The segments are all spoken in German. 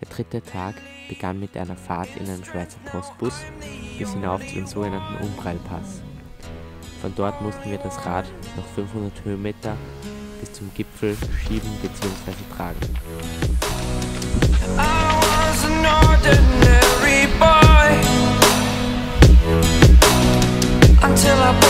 Der dritte Tag begann mit einer Fahrt in einen Schweizer Postbus bis hinauf zu dem sogenannten Umprallpass. Von dort mussten wir das Rad noch 500 Höhenmeter bis zum Gipfel schieben bzw. tragen. I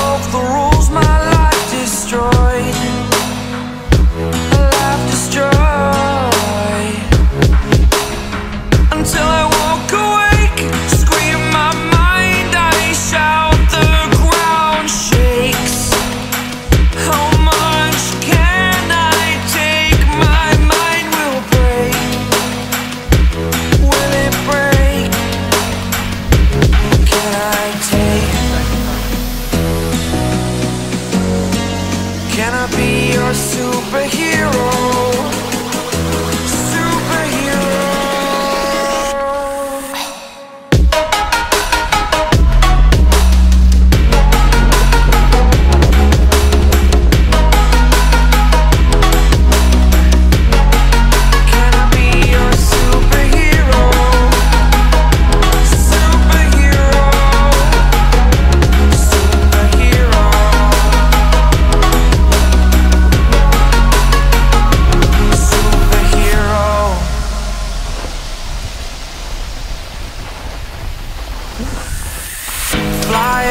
fly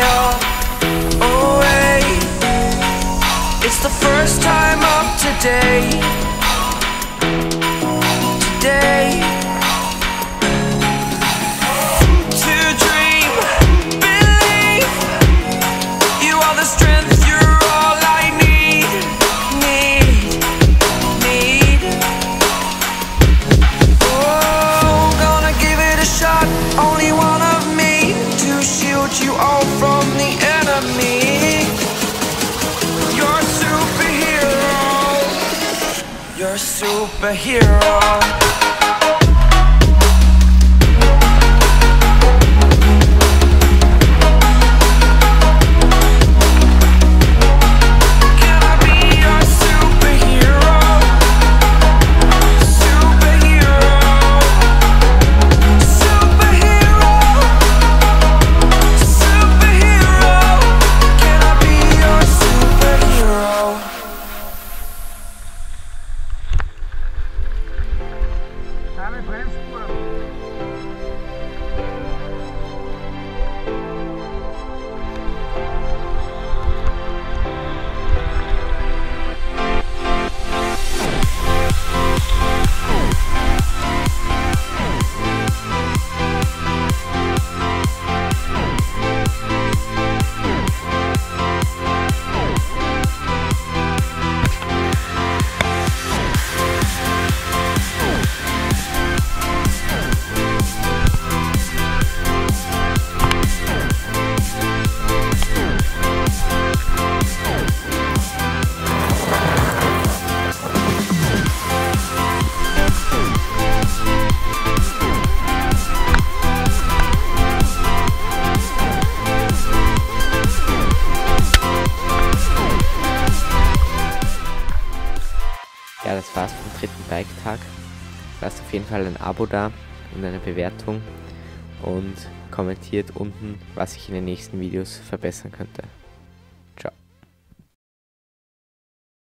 away. It's the first time of today. shield you all from the enemy. You're a superhero. You're a superhero. Ja, das war's vom dritten Bike-Tag. Lasst auf jeden Fall ein Abo da und eine Bewertung und kommentiert unten, was ich in den nächsten Videos verbessern könnte.